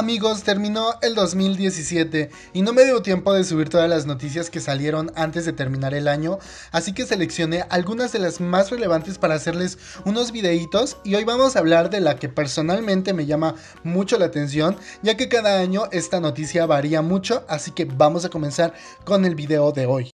Amigos, terminó el 2017 y no me dio tiempo de subir todas las noticias que salieron antes de terminar el año, así que seleccioné algunas de las más relevantes para hacerles unos videitos y hoy vamos a hablar de la que personalmente me llama mucho la atención, ya que cada año esta noticia varía mucho, así que vamos a comenzar con el video de hoy.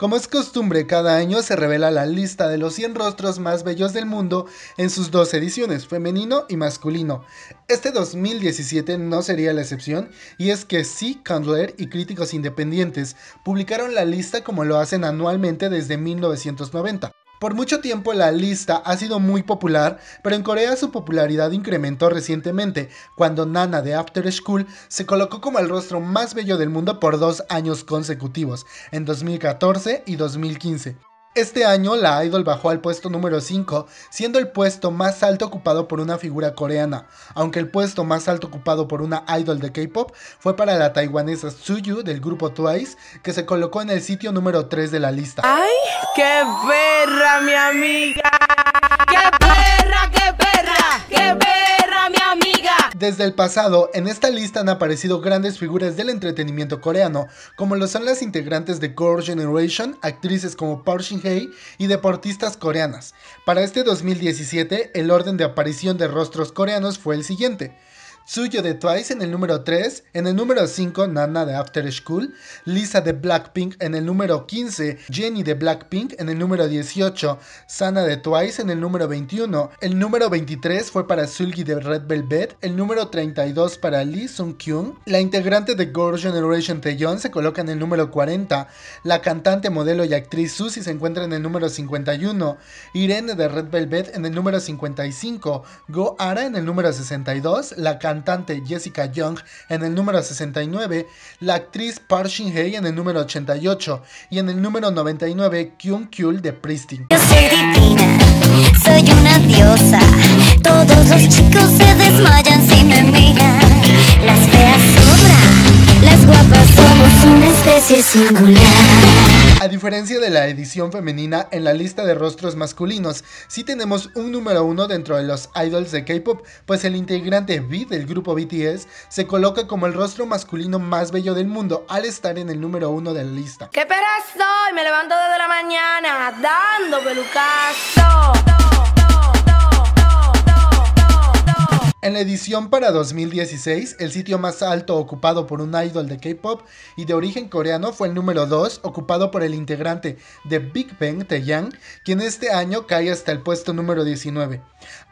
Como es costumbre, cada año se revela la lista de los 100 rostros más bellos del mundo en sus dos ediciones, femenino y masculino. Este 2017 no sería la excepción, y es que sí, Candler y críticos independientes publicaron la lista como lo hacen anualmente desde 1990. Por mucho tiempo la lista ha sido muy popular, pero en Corea su popularidad incrementó recientemente, cuando Nana de After School se colocó como el rostro más bello del mundo por dos años consecutivos, en 2014 y 2015. Este año la idol bajó al puesto número 5, siendo el puesto más alto ocupado por una figura coreana, aunque el puesto más alto ocupado por una idol de K-pop fue para la taiwanesa Suyu del grupo Twice, que se colocó en el sitio número 3 de la lista. ¡Ay, qué perra, mi amiga! ¡Qué Desde el pasado, en esta lista han aparecido grandes figuras del entretenimiento coreano, como lo son las integrantes de Girl Generation, actrices como Park Shin-hye y deportistas coreanas. Para este 2017, el orden de aparición de rostros coreanos fue el siguiente. Suyo de Twice en el número 3, en el número 5 Nana de After School, Lisa de Blackpink en el número 15, Jenny de Blackpink en el número 18, Sana de Twice en el número 21, el número 23 fue para Sulgi de Red Velvet, el número 32 para Lee Sung Kyung, la integrante de Girl Generation Taeyeon se coloca en el número 40, la cantante, modelo y actriz Susie se encuentra en el número 51, Irene de Red Velvet en el número 55, Go Ara en el número 62, la cantante cantante Jessica Young en el número 69, la actriz Park Shin-hye en el número 88 y en el número 99 Kyung Kyul de Pristin. Yo soy divina, soy una diosa. Todos los chicos se desmayan si me miran. Las feas sobran, las guapas somos una especie singular. A diferencia de la edición femenina, en la lista de rostros masculinos, sí tenemos un número uno dentro de los idols de K-pop, pues el integrante V del grupo BTS se coloca como el rostro masculino más bello del mundo al estar en el número uno de la lista. ¡Qué perra soy! Me levanto desde la mañana dando pelucazo. En la edición para 2016, el sitio más alto ocupado por un idol de K-pop y de origen coreano fue el número 2, ocupado por el integrante de Big Bang, Taeyang, quien este año cae hasta el puesto número 19.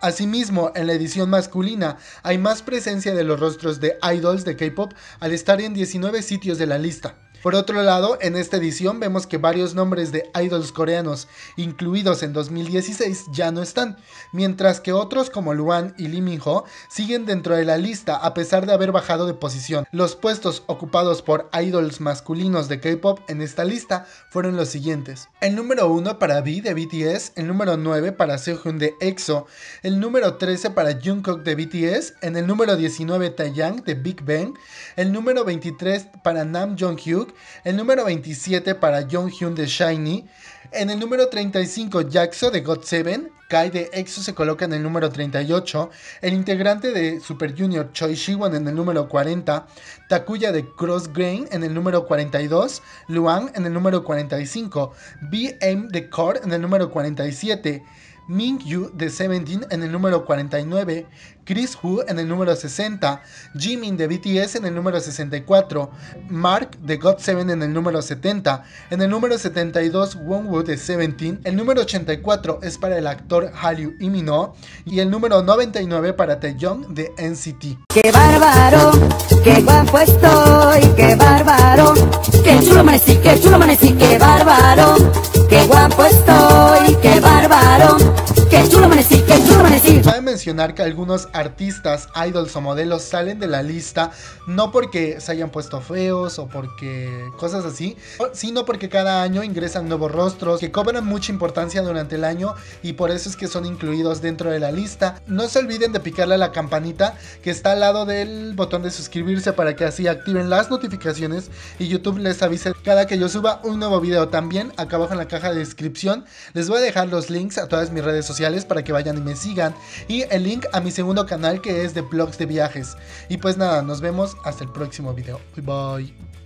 Asimismo, en la edición masculina hay más presencia de los rostros de idols de K-pop al estar en 19 sitios de la lista. Por otro lado, en esta edición vemos que varios nombres de idols coreanos incluidos en 2016 ya no están, mientras que otros como Luan y Lee Min-ho siguen dentro de la lista a pesar de haber bajado de posición. Los puestos ocupados por idols masculinos de K-pop en esta lista fueron los siguientes: el número 1 para V de BTS, el número 9 para Sehun de EXO, el número 13 para Jungkook de BTS, en el número 19 Taeyang de Big Bang, el número 23 para Nam Jong-hyuk el número 27 para Hyun de Shiny, en el número 35 Jaxo de God7, Kai de EXO se coloca en el número 38, el integrante de Super Junior Choi Shiwon en el número 40, Takuya de Cross Grain en el número 42, Luan en el número 45, BM de Core en el número 47, Mingyu de Seventeen en el número 49, Chris Hu en el número 60, Jimin de BTS en el número 64, Mark de GOT7 en el número 70, en el número 72 Wonwoo de Seventeen, el número 84 es para el actor Hallyu Imino y el número 99 para Taeyong de NCT. ¡Qué bárbaro! ¡Qué guapo estoy! ¡Qué bárbaro! ¡Qué chulo amanecí! ¡Qué chulo amanecí! ¡Qué bárbaro! ¡Qué guapo estoy! ¡Qué bárbaro! ¡Qué chulo amanecí! ¡Qué chulo amanecí! mencionar que algunos artistas, idols o modelos salen de la lista no porque se hayan puesto feos o porque cosas así, sino porque cada año ingresan nuevos rostros que cobran mucha importancia durante el año y por eso es que son incluidos dentro de la lista. No se olviden de picarle a la campanita que está al lado del botón de suscribirse para que así activen las notificaciones y YouTube les avise cada que yo suba un nuevo video. También acá abajo en la caja de descripción les voy a dejar los links a todas mis redes sociales para que vayan y me sigan y el link a mi segundo canal que es de blogs de viajes. Y pues nada, nos vemos hasta el próximo video. Bye bye.